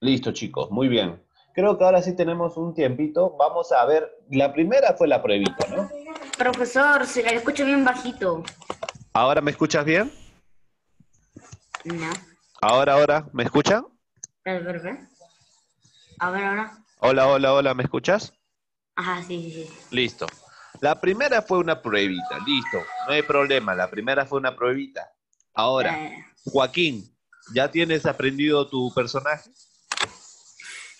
Listo, chicos, muy bien. Creo que ahora sí tenemos un tiempito. Vamos a ver. La primera fue la pruebita, ¿no? Profesor, se la escucho bien bajito. ¿Ahora me escuchas bien? No. ¿Ahora, ahora? ¿Me espera. A ver, ahora. Hola, hola, hola, ¿me escuchas? Ajá, sí, sí, sí. Listo. La primera fue una pruebita, listo. No hay problema, la primera fue una pruebita. Ahora, Eh, Joaquín, ¿ya tienes aprendido tu personaje?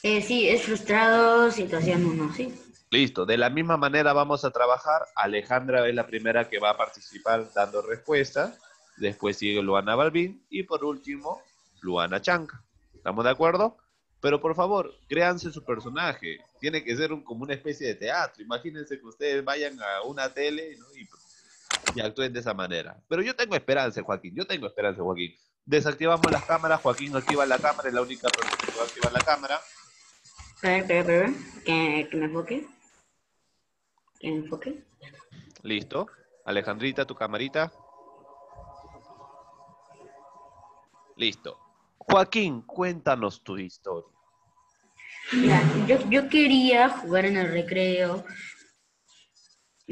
Eh, sí, es frustrado, situación 1, sí. Listo, de la misma manera vamos a trabajar. Alejandra es la primera que va a participar dando respuestas. Después sigue Luana Balbín y por último, Luana Chanca. ¿Estamos de acuerdo? Pero por favor, créanse su personaje. Tiene que ser un- como una especie de teatro. Imagínense que ustedes vayan a una tele ¿no? y, y actúen de esa manera. Pero yo tengo esperanza, Joaquín. Yo tengo esperanza, Joaquín. Desactivamos las cámaras. Joaquín activa la cámara. Es la única persona que va a activar la cámara. Espera, espera, espera. Que, que me enfoque. Que me enfoque. Listo. Alejandrita, tu camarita. Listo. Joaquín, cuéntanos tu historia. Mira, yo, yo quería jugar en el recreo.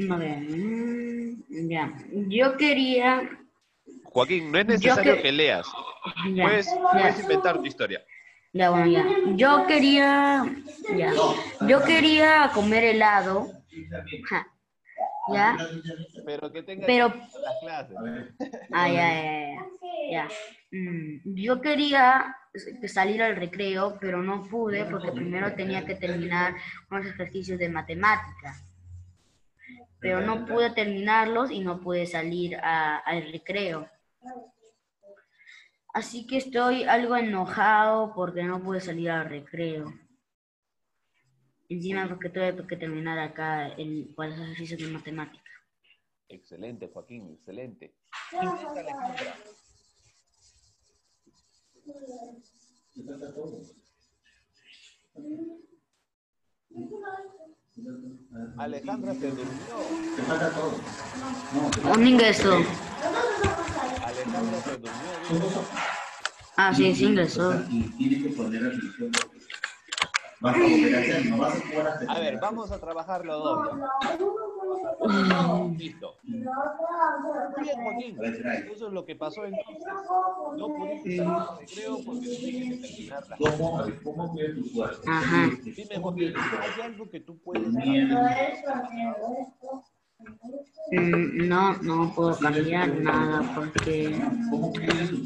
A ver, mm, ya. Yo quería. Joaquín, no es necesario que- que leas. Ya, Puedes, ya. puedes inventar tu historia. Ya, bueno, ya. Yo quería. Ya. Yo quería comer helado. Ja. Ya. Pero que tengas Pero- las clases. Ah, ya, ya, ya. ya. Mm, Yo quería salir al recreo, pero no pude porque primero tenía que terminar unos ejercicios de matemática. Pero no pude terminarlos y no pude salir a- al recreo. Así que estoy algo enojado porque no pude salir al recreo. Encima porque tuve que terminar acá el, con los ejercicios de matemática. Excelente, Joaquín, excelente. Intenta, Alejandra. Alejandra se durmió. ¿Dónde ingresó? Ah, sí, sí ingresó. A ver, vamos a trabajar los dos. ya. Listo. Bien, Joaquín. Eso es lo que pasó entonces. No pudiste salir al recreo porque tenías que terminar las ¿Cómo, cómo cuida tu cuerpo? Ajá. Dime, Joaquín, ¿hay algo que tú puedes hacer? Mm, No, no puedo cambiar nada porque,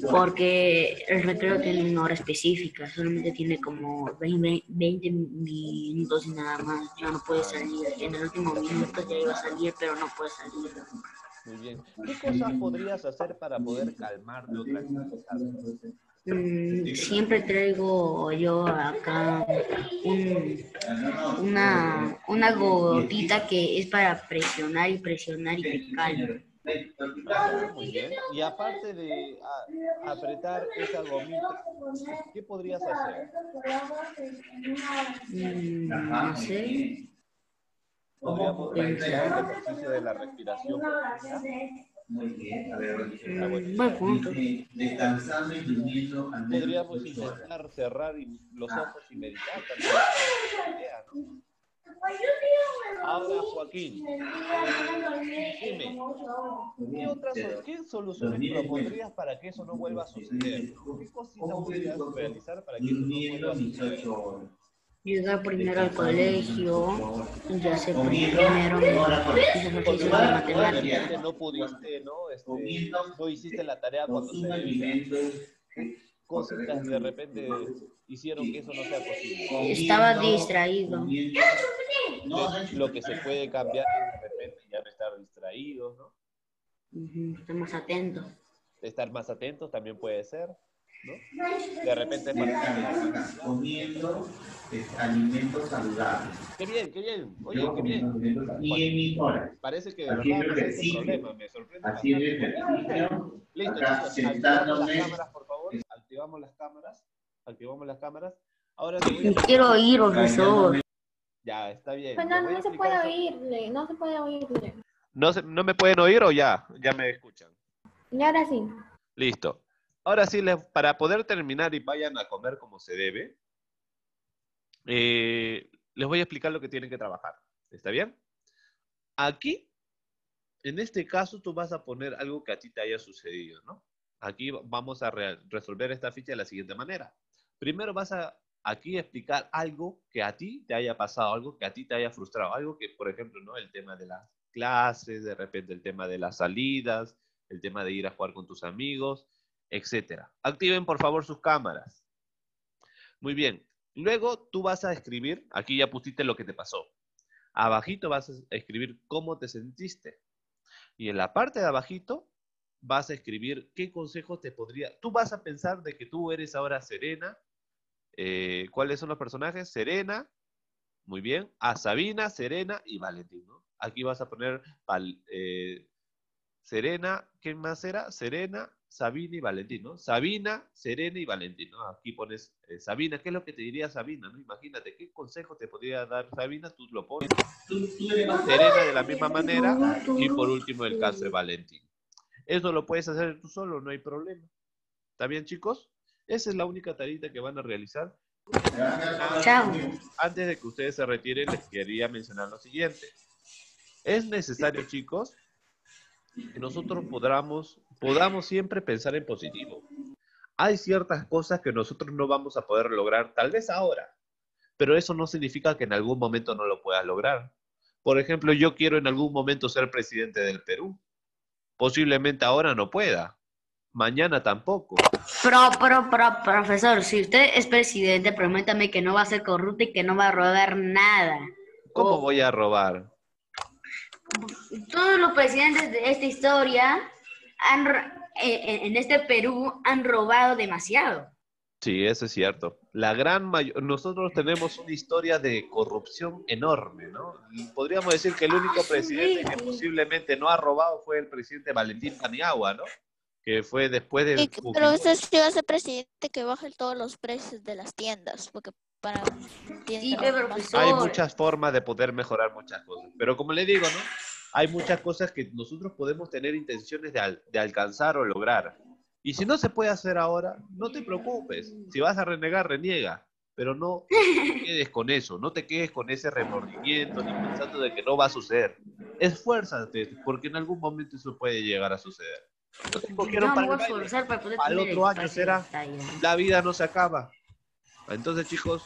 porque el recreo tiene una hora específica, solamente tiene como 20, 20 minutos y nada más, ya no puede salir. En el último minuto ya iba a salir, pero no puede salir. Muy bien. ¿Qué cosas podrías hacer para poder calmarte o tranquilizarte? Mm, Siempre traigo yo acá un, una, una gotita que es para presionar y presionar y te calma. Muy bien. Y aparte de a- apretar esa gomita, ¿qué podrías hacer? Mm, No sé. Podríamos realizar el ejercicio de la respiración. Muy bien, a ver, Buen punto. descansando y durmiendo Podríamos intentar cerrar los ojos y meditar también. Ahora, Joaquín, dime, ¿qué otras qué soluciones propondrías para que eso no vuelva a suceder? ¿Qué cositas podrías realizar para que eso no vuelva a suceder? Llegar primero al colegio, ya sé Comiendo primero mis de De matemática. repente no pudiste, ¿no? Este, no hiciste la tarea cuando se debía. alimentos. Cositas que de repente hicieron que eso no sea posible. Estaba distraído. Lo que se puede cambiar es de repente ya no estar distraídos, ¿no? Ujú, Estamos atentos. Estar más atentos también puede ser, ¿no? De repente comiendo eh, alimentos saludables. Qué bien, qué bien. Oye, Yo qué bien. Y en mis horas. Parece que Haciendo no ejercicio. problema, me sorprende. Haciendo ejercicio. Listo, Acá chicos, activamos sentándome. las cámaras, por favor. Activamos las cámaras. Activamos las cámaras. Ahora te voy a... Quiero oír, profesor. Ya, está bien. Pues no, se puede oírle, no se puede oírle. ¿No, se- ¿No me pueden oír o ya? Ya me escuchan. Y ahora sí. Listo. Ahora sí, les- para poder terminar y vayan a comer como se debe, eh, les voy a explicar lo que tienen que trabajar. ¿Está bien? Aquí, en este caso, tú vas a poner algo que a ti te haya sucedido, ¿no? Aquí vamos a re- resolver esta ficha de la siguiente manera. Primero vas a aquí explicar algo que a ti te haya pasado, algo que a ti te haya frustrado, algo que, por ejemplo, ¿no? El tema de las clases, de repente el tema de las salidas, el tema de ir a jugar con tus amigos, etcétera. Activen, por favor, sus cámaras. Muy bien. Luego tú vas a escribir, aquí ya pusiste lo que te pasó. Abajito vas a escribir cómo te sentiste. Y en la parte de abajito vas a escribir qué consejo te podría... Tú vas a pensar de que tú eres ahora Serena. Eh, ¿Cuáles son los personajes? Serena, muy bien. A Sabina, Serena y Valentín. Aquí vas a poner eh, Serena, ¿quién más era? Serena, Sabina y Valentín, ¿no? Sabina, Serena y Valentín. Aquí pones eh, Sabina, ¿qué es lo que te diría Sabina, no? Imagínate, ¿qué consejo te podría dar Sabina? Tú lo pones. Serena de la misma manera y por último el caso de Valentín. Eso lo puedes hacer tú solo, no hay problema. ¿Está bien, chicos? Esa es la única tarita que van a realizar. Chao. Antes de que ustedes se retiren, les quería mencionar lo siguiente. Es necesario, chicos, que nosotros podamos, podamos siempre pensar en positivo. Hay ciertas cosas que nosotros no vamos a poder lograr, tal vez ahora, pero eso no significa que en algún momento no lo puedas lograr. Por ejemplo, yo quiero en algún momento ser presidente del Perú. Posiblemente ahora no pueda, mañana tampoco. Pro, pro, pro, profesor, si usted es presidente, prométame que no va a ser corrupto y que no va a robar nada. ¿Cómo voy a robar? Todos los presidentes de esta historia han, ro- eh, en en este Perú han robado demasiado. Sí, eso es cierto. La gran mayor, nosotros tenemos una historia de corrupción enorme, ¿no? Podríamos decir que el único presidente que posiblemente no ha robado fue el presidente Valentín Paniagua, ¿no? Que fue después de Y pero usted sí va a ser presidente que baje todos los precios de las tiendas, porque para Sí. Hay muchas formas de poder mejorar muchas cosas. Pero como le digo, ¿no? Hay muchas cosas que nosotros podemos tener intenciones de, al- de alcanzar o lograr. Y si no se puede hacer ahora, no te preocupes. Si vas a renegar, reniega. Pero no te quedes con eso, no te quedes con ese remordimiento ni pensando de que no va a suceder. Esfuérzate, porque en algún momento eso puede llegar a suceder. No para el para poder otro año será. La vida no se acaba. Entonces, chicos,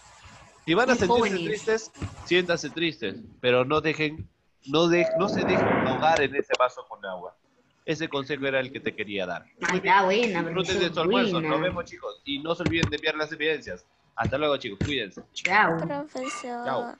si van a sentirse jóvenes. tristes, siéntanse tristes, pero no dejen, no, de, no se dejen ahogar en ese vaso con agua. Ese consejo era el que te quería dar. Ah, está buena, Disfruten de profesor, su almuerzo. Nos vemos, chicos. Y no se olviden de enviar las evidencias. Hasta luego, chicos. Cuídense. Chao. Profesor. Chao.